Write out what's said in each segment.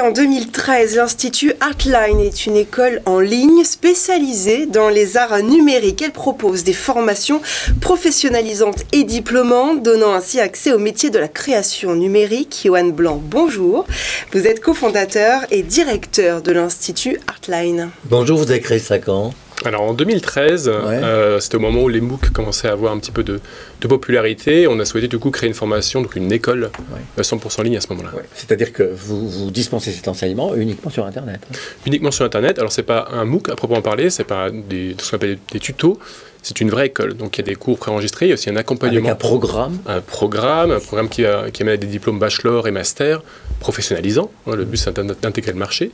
En 2013, l'Institut Artline est une école en ligne spécialisée dans les arts numériques. Elle propose des formations professionnalisantes et diplômantes, donnant ainsi accès au métier de la création numérique. Johan Blanc, bonjour. Vous êtes cofondateur et directeur de l'Institut Artline. Bonjour, vous avez créé ça quand? Alors en 2013, euh, c'était au moment où les MOOC commençaient à avoir un petit peu de, popularité. On a souhaité du coup créer une formation, donc une école 100% en ligne à ce moment-là. C'est-à-dire que vous, vous, dispensez cet enseignement uniquement sur Internet hein Uniquement sur Internet. Alors c'est pas un MOOC à proprement parler, c'est pas des, ce qu'on appelle des tutos. C'est une vraie école, donc il y a des cours préenregistrés, il y a aussi un accompagnement. Avec un programme Un programme, un programme qui, a, qui amène à des diplômes bachelor et master, professionnalisants. Hein, le but c'est d'intégrer le marché.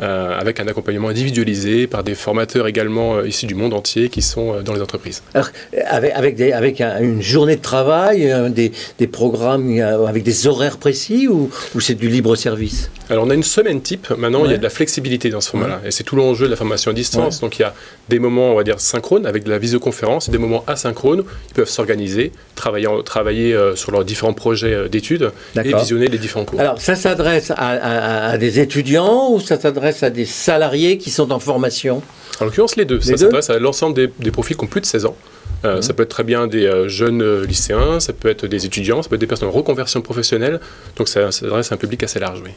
Euh, avec un accompagnement individualisé par des formateurs également euh, issus du monde entier qui sont euh, dans les entreprises. Alors, avec, avec, des, avec une journée de travail, des, des, programmes avec des horaires précis ou, ou c'est du libre service? Alors, on a une semaine type. Maintenant, il y a de la flexibilité dans ce format-là. Et c'est tout l'enjeu de la formation à distance. Donc, il y a des moments, on va dire, synchrones avec de la visioconférence et des moments asynchrones. Ils peuvent s'organiser, travailler, travailler sur leurs différents projets d'études et visionner les différents cours. Alors, ça s'adresse à, à des étudiants ou ça s'adresse à des salariés qui sont en formation? En l'occurrence, les deux. ça s'adresse à l'ensemble des, profils qui ont plus de 16 ans. Euh, mhm. Ça peut être très bien des euh, jeunes euh, lycéens, ça peut être des étudiants, ça peut être des personnes en reconversion professionnelle. Donc ça, s'adresse à un public assez large, oui.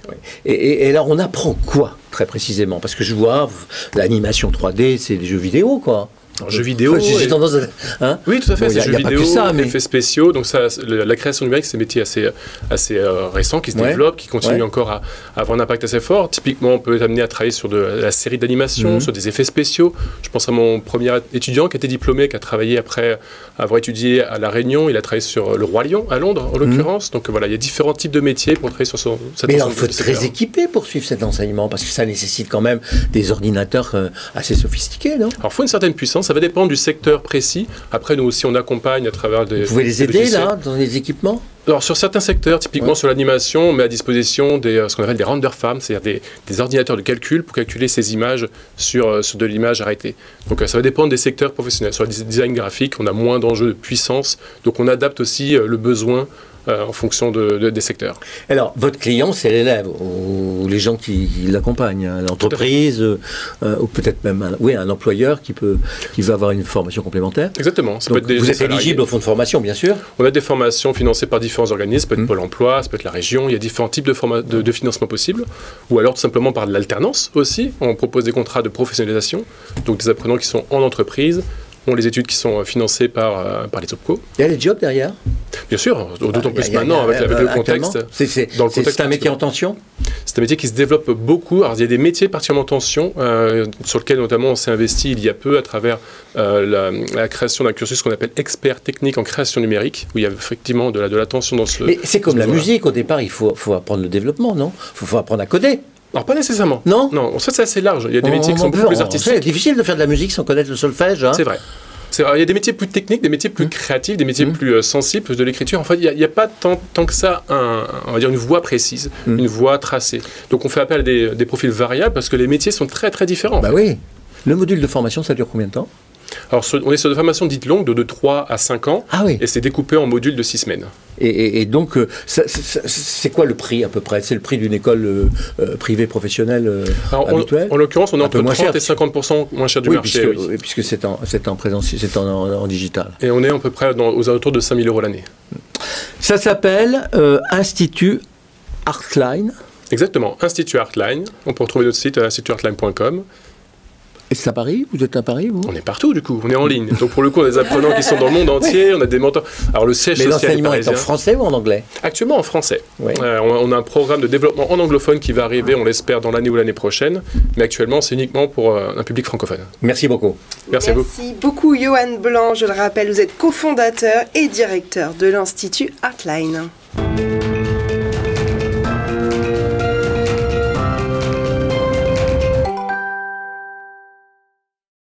Et, et, alors on apprend quoi très précisément? Parce que je vois l'animation 3D, c'est des jeux vidéo, quoi. Alors, jeux vidéo. J'ai tendance hein oui, tout à fait. c'est jeux vidéo, ça, mais... effets spéciaux. Donc, ça, la création numérique, c'est un métier assez, assez euh, récent qui se développe, qui continue encore à, avoir un impact assez fort. Typiquement, on peut être amené à travailler sur de la série d'animation, mhm. sur des effets spéciaux. Je pense à mon premier étudiant qui était diplômé, qui a travaillé après avoir étudié à La Réunion. Il a travaillé sur le Roi Lion, à Londres, en mhm. l'occurrence. Donc, voilà, il y a différents types de métiers pour travailler sur son, cette Mais il faut être très équipé pour suivre cet enseignement, parce que ça nécessite quand même des ordinateurs euh, assez sophistiqués, non? Alors, il faut une certaine puissance. Ça va dépendre du secteur précis. Après, nous aussi, on accompagne à travers des. Vous pouvez les aider, là, dans les équipements? Alors sur certains secteurs, typiquement sur l'animation, on met à disposition des, euh, ce qu'on appelle des render farms, c'est-à-dire des, ordinateurs de calcul pour calculer ces images sur, euh, sur de l'image arrêtée. Donc euh, ça va dépendre des secteurs professionnels. Sur le design graphique, on a moins d'enjeux de puissance, donc on adapte aussi le besoin en fonction de, des secteurs. Alors, votre client, c'est l'élève ou les gens qui, l'accompagnent, hein, l'entreprise, euh, ou peut-être même un, oui, un employeur qui, peut, qui veut avoir une formation complémentaire. Exactement. Ça peut être des, vous êtes éligible au fonds de formation, bien sûr On a des formations financées par différents organismes, ça peut être mmh. Pôle emploi, ça peut être la région, il y a différents types de, de, de financement possibles, ou alors tout simplement par de l'alternance aussi. On propose des contrats de professionnalisation, donc des apprenants qui sont en entreprise, ont les études qui sont financées par, euh, par les OPCO. Il y a les jobs derrière? Bien sûr, d'autant plus maintenant avec, le contexte. C'est un métier en tension C'est un métier qui se développe beaucoup. Alors, il y a des métiers particulièrement en tension, euh, sur lesquels notamment on s'est investi il y a peu à travers euh, la, création d'un cursus qu'on appelle expert technique en création numérique, où il y a effectivement de la, de tension dans ce. Mais c'est comme la musique, au départ, il faut, faut apprendre le développement, non? Il faut, apprendre à coder. Alors pas nécessairement. Non? Non, fait c'est assez large. Il y a des métiers qui sont beaucoup plus artistiques. C'est difficile de faire de la musique sans connaître le solfège. Hein. C'est vrai. Il y a des métiers plus techniques, des métiers plus mmh. créatifs, des métiers mmh. plus euh, sensibles de l'écriture. En fait, il n'y a, pas tant, tant, que ça un, on va dire une voie précise, mmh. une voie tracée. Donc on fait appel à des, des, profils variables parce que les métiers sont très très différents. Bah oui. Le module de formation, ça dure combien de temps? Alors, on est sur des formations dites longues, de, 3 à 5 ans. Ah oui. Et c'est découpé en modules de 6 semaines. Et, donc, euh, c'est quoi le prix à peu près? C'est le prix d'une école euh, euh, privée professionnelle habituelle? En l'occurrence, on est entre 30 et 50% moins cher du marché. Puisque, puisque c'est en, en, présence, c'est en, digital. Et on est à peu près dans, aux alentours de 5 000 euros l'année. Ça s'appelle Institut Artline. Exactement, Institut Artline. On peut retrouver notre site à institutartline.com. Et c'est à Paris Vous êtes à Paris, vous On est partout, du coup. On est en ligne. Donc, pour le coup, on a des apprenants qui sont dans le monde entier. On a des mentors. Alors, le siège Mais social est, en français ou en anglais Actuellement, en français. Euh, on, a un programme de développement en anglophone qui va arriver, on l'espère, dans l'année ou l'année prochaine. Mais actuellement, c'est uniquement pour euh, un public francophone. Merci beaucoup. Merci, à vous. Merci beaucoup, Johan Blanc. Je le rappelle, vous êtes cofondateur et directeur de l'Institut Artline.